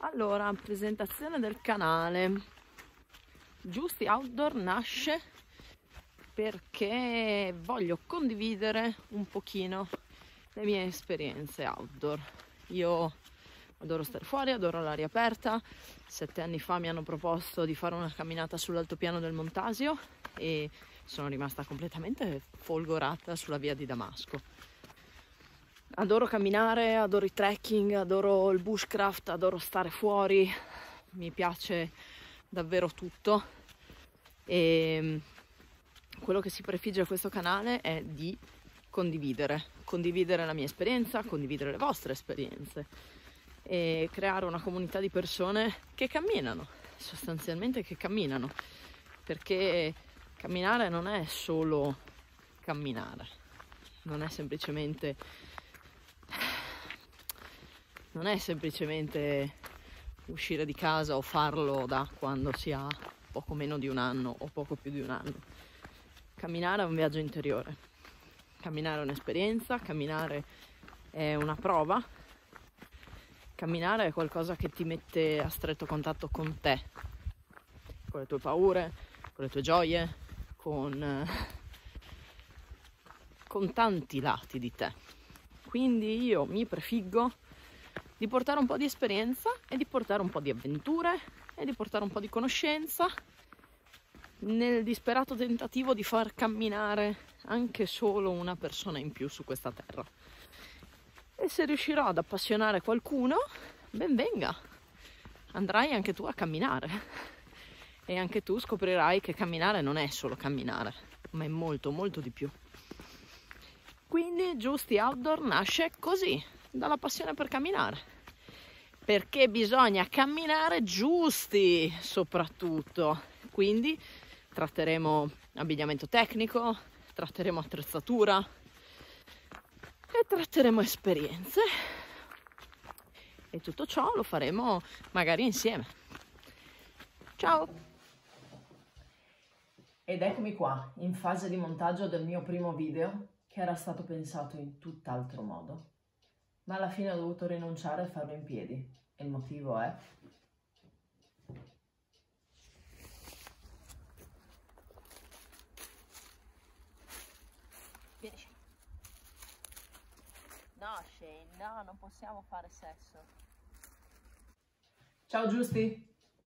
Allora, presentazione del canale. Giusti Outdoor nasce perché voglio condividere un pochino le mie esperienze outdoor. Io adoro stare fuori, adoro l'aria aperta. Sette anni fa mi hanno proposto di fare una camminata sull'altopiano del Montasio e sono rimasta completamente folgorata sulla via di Damasco. Adoro camminare, adoro i trekking, adoro il bushcraft, adoro stare fuori, mi piace davvero tutto. E quello che si prefigge a questo canale è di condividere, condividere la mia esperienza, condividere le vostre esperienze. E creare una comunità di persone che camminano, sostanzialmente che camminano, perché camminare non è solo camminare, non è semplicemente non è semplicemente uscire di casa o farlo da quando si ha poco meno di un anno o poco più di un anno. Camminare è un viaggio interiore, camminare è un'esperienza, camminare è una prova, camminare è qualcosa che ti mette a stretto contatto con te, con le tue paure, con le tue gioie, con, con tanti lati di te. Quindi io mi prefiggo di portare un po' di esperienza e di portare un po' di avventure e di portare un po' di conoscenza nel disperato tentativo di far camminare anche solo una persona in più su questa terra. E se riuscirò ad appassionare qualcuno, ben venga, andrai anche tu a camminare. E anche tu scoprirai che camminare non è solo camminare, ma è molto, molto di più. Quindi Giusti Outdoor nasce così, dalla passione per camminare. Perché bisogna camminare giusti soprattutto. Quindi tratteremo abbigliamento tecnico, tratteremo attrezzatura e tratteremo esperienze. E tutto ciò lo faremo magari insieme. Ciao! Ed eccomi qua, in fase di montaggio del mio primo video, che era stato pensato in tutt'altro modo ma alla fine ho dovuto rinunciare a farlo in piedi. E il motivo è... Vieni No, Shane, no, non possiamo fare sesso. Ciao Giusti!